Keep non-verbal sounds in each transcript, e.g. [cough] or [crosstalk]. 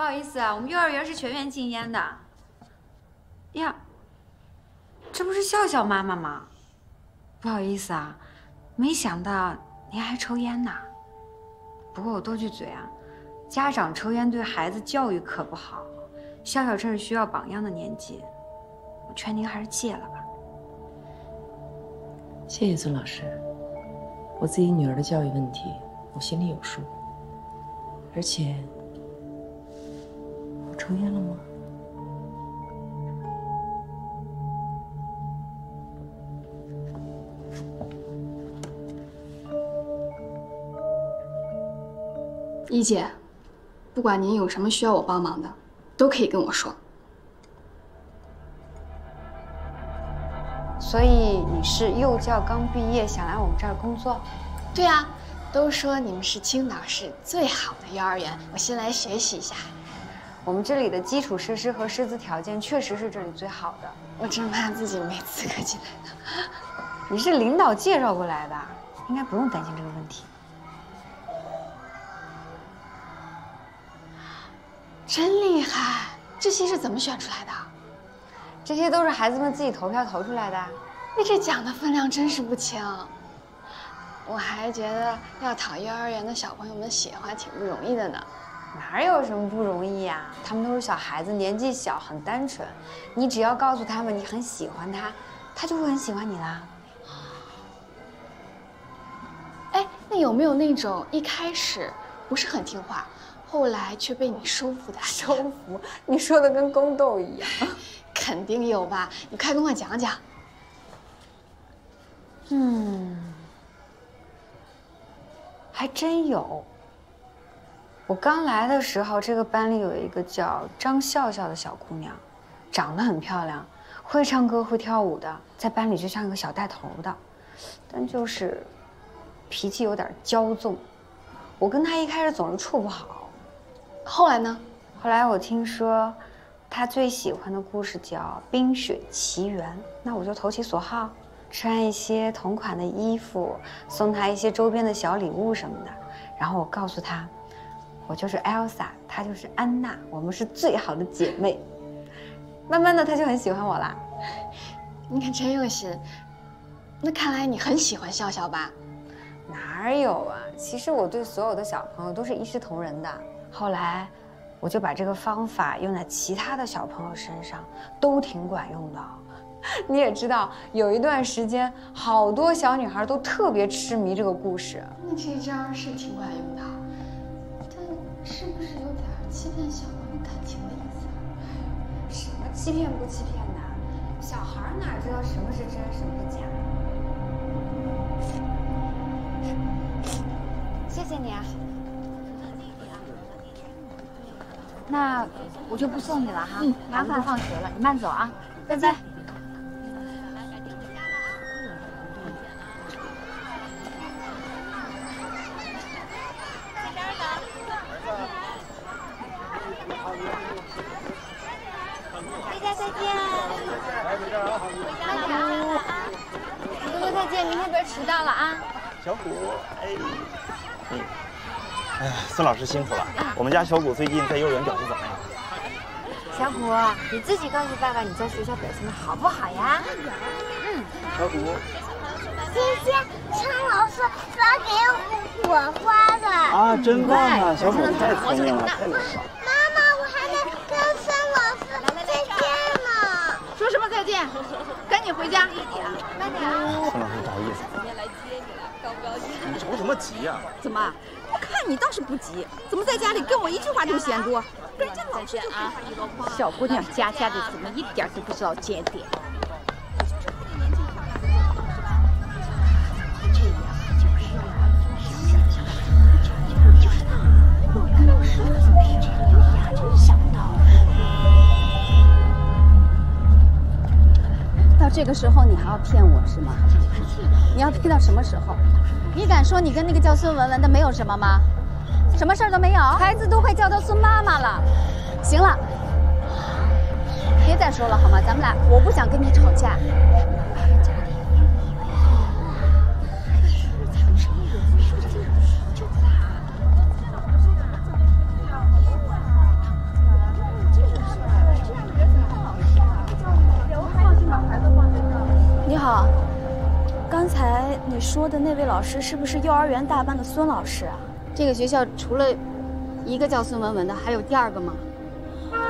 不好意思啊，我们幼儿园是全员禁烟的。呀，这不是笑笑妈妈吗？不好意思啊，没想到您还抽烟呢。不过我多句嘴啊，家长抽烟对孩子教育可不好。笑笑正是需要榜样的年纪，我劝您还是戒了吧。谢谢孙老师，我自己女儿的教育问题，我心里有数。而且，我抽烟了吗？一姐，不管您有什么需要我帮忙的，都可以跟我说。所以你是幼教刚毕业，想来我们这儿工作？对啊，都说你们是青岛市最好的幼儿园，我先来学习一下。我们这里的基础设施和师资条件确实是这里最好的。我真怕自己没资格进来呢。你是领导介绍过来的，应该不用担心这个问题。真厉害！这些是怎么选出来的？这些都是孩子们自己投票投出来的。你这奖的分量真是不轻。我还觉得要讨幼儿园的小朋友们喜欢挺不容易的呢。哪有什么不容易呀？他们都是小孩子，年纪小，很单纯。你只要告诉他们你很喜欢他，他就会很喜欢你啦。哎，那有没有那种一开始不是很听话？后来却被你收服的 [laughs] 收服，你说的跟宫斗一样，[laughs] 肯定有吧？你快跟我讲讲。嗯，还真有。我刚来的时候，这个班里有一个叫张笑笑的小姑娘，长得很漂亮，会唱歌会跳舞的，在班里就像一个小带头的，但就是脾气有点骄纵。我跟她一开始总是处不好。后来呢？后来我听说，她最喜欢的故事叫《冰雪奇缘》，那我就投其所好，穿一些同款的衣服，送她一些周边的小礼物什么的。然后我告诉她，我就是 Elsa，她就是安娜，我们是最好的姐妹。慢慢的，她就很喜欢我啦。你可真用心。那看来你很喜欢笑笑吧？哪有啊？其实我对所有的小朋友都是一视同仁的。后来，我就把这个方法用在其他的小朋友身上，都挺管用的。[laughs] 你也知道，有一段时间，好多小女孩都特别痴迷这个故事。那这招是挺管用的，但是不是有点欺骗小朋友感情的意思？啊什么欺骗不欺骗的？小孩哪知道什么是真，什么是假？谢谢你啊。那我就不送你了哈，嗯，麻烦放学了，你慢走啊，拜拜。小虎，哎，嗯。哎呀，孙老师辛苦了。我们家小谷最近在幼儿园表现怎么样？小谷，你自己告诉爸爸你在学校表现的好不好呀？嗯。小谷。今天孙老师发给我花的。啊，真棒啊！小谷太聪明了，太厉害了。妈妈，我还没跟孙老师再见呢。说什么再见？赶紧回家。慢点啊。孙老师不好意思。今天来接你了？你着什么急呀？怎么？我看你倒是不急，怎么在家里跟我一句话都嫌多？跟人家老师啊，小姑娘家家的怎么一点都不知道检点？到这个时候你还要骗我是吗？你要骗到什么时候？你敢说你跟那个叫孙文文的没有什么吗？什么事儿都没有，孩子都快叫到孙妈妈了。行了，别再说了好吗？咱们俩，我不想跟你吵架。你说的那位老师是不是幼儿园大班的孙老师啊？这个学校除了一个叫孙文文的，还有第二个吗？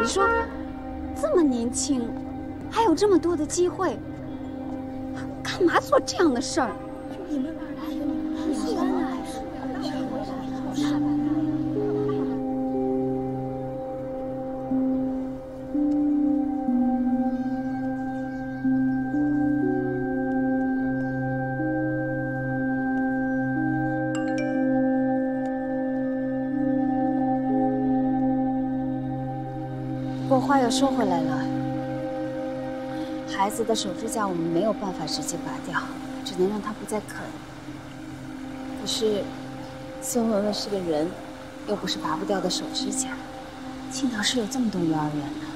你说这么年轻，还有这么多的机会，干嘛做这样的事儿？不过话又说回来了，孩子的手指甲我们没有办法直接拔掉，只能让他不再啃。可是，孙文文是个人，又不是拔不掉的手指甲。青岛市有这么多幼儿园呢，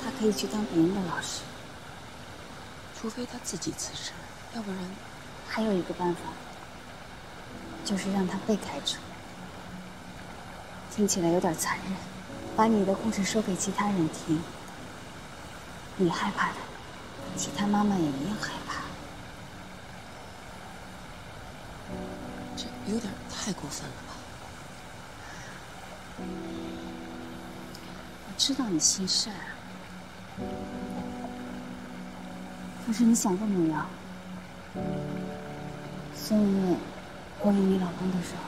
他可以去当别人的老师。除非他自己辞职，要不然还有一个办法，就是让他被开除。听起来有点残忍，把你的故事说给其他人听。你害怕的，其他妈妈也一样害怕。这有点太过分了吧？我知道你心事儿，可是你想过没有？孙文文勾引你老公的时候，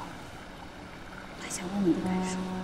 他想问你的感受。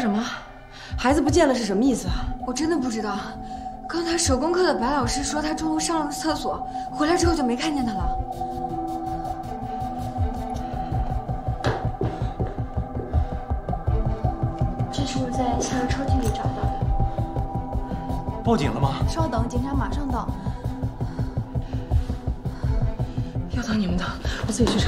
什么？孩子不见了是什么意思啊？我真的不知道。刚才手工课的白老师说他中午上了个厕所，回来之后就没看见他了。这是我在下楼抽屉里找到的。报警了吗？稍等，警察马上到。要等你们的，我自己去找。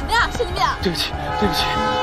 什么呀，神经病！对不起，对不起。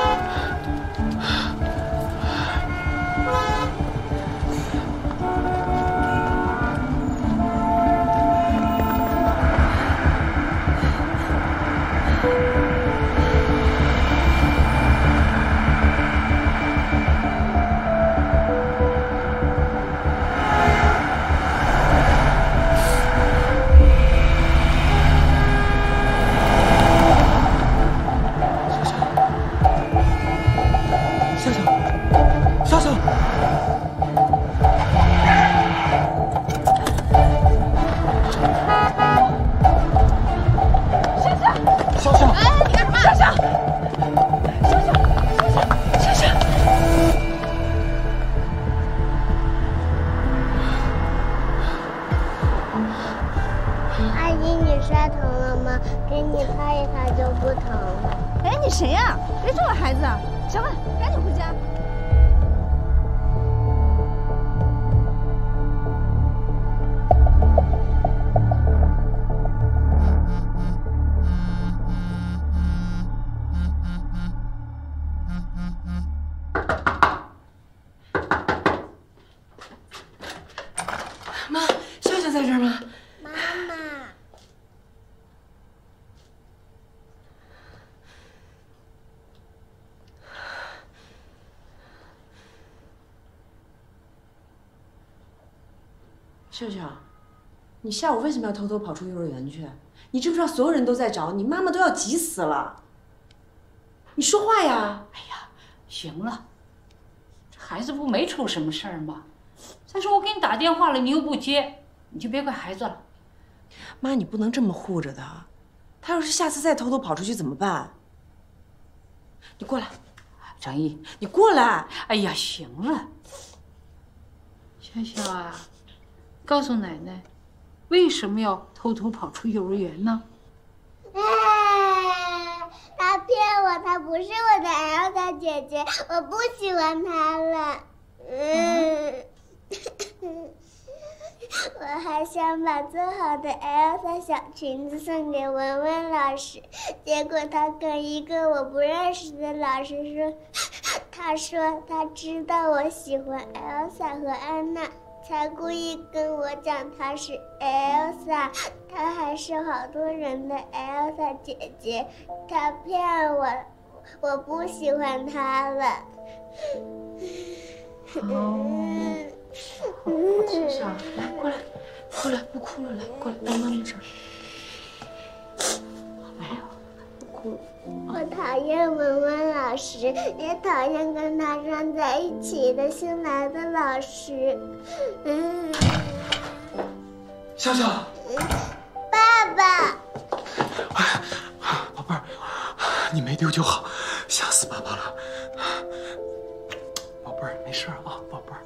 摔疼了吗？给你擦一擦就不疼了。哎，你谁呀、别撞了孩子！行了，赶紧回家。妈，笑笑在这儿吗？妈妈，笑笑，你下午为什么要偷偷跑出幼儿园去？你知不知道所有人都在找你，妈妈都要急死了。你说话呀！哎呀，行了，这孩子不没出什么事儿吗？再说我给你打电话了，你又不接，你就别怪孩子了。妈，你不能这么护着他，他要是下次再偷偷跑出去怎么办？你过来，张毅，你过来。哎呀，行了，笑笑啊，告诉奶奶，为什么要偷偷跑出幼儿园呢？哎他骗我，他不是我的 Elsa 姐姐，我不喜欢他了。嗯，[coughs] 我还想把做好的 Elsa 小裙子送给文文老师，结果他跟一个我不认识的老师说，他说他知道我喜欢 Elsa 和安娜。他故意跟我讲他是 Elsa，她还是好多人的 Elsa 姐姐，他骗我，我不喜欢他了。哦，笑笑，来过来，过来，不哭了，来过来，到妈妈这。我讨厌文文老师，也讨厌跟他站在一起的新来的老师。嗯，笑笑，爸爸，宝贝儿，你没丢就好，吓死爸爸了。宝贝儿，没事啊，宝贝儿，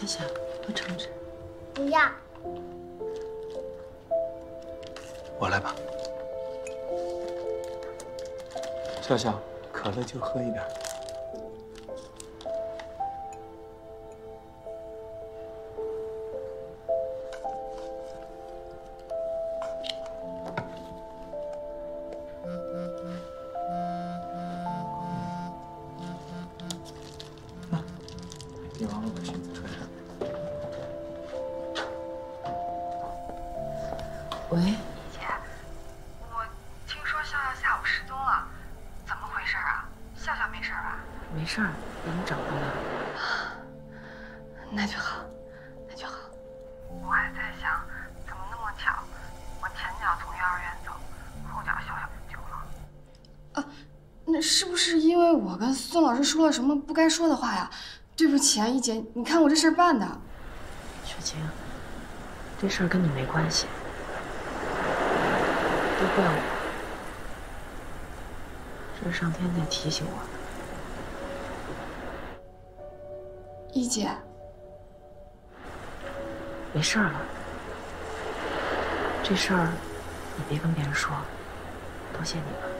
笑笑，多撑着。不要。我来吧。笑笑，渴了就喝一点。是不是因为我跟宋老师说了什么不该说的话呀？对不起啊，一姐，你看我这事儿办的。雪晴，这事儿跟你没关系，都怪我。这是上天在提醒我。一姐，没事儿了。这事儿你别跟别人说，多谢你了。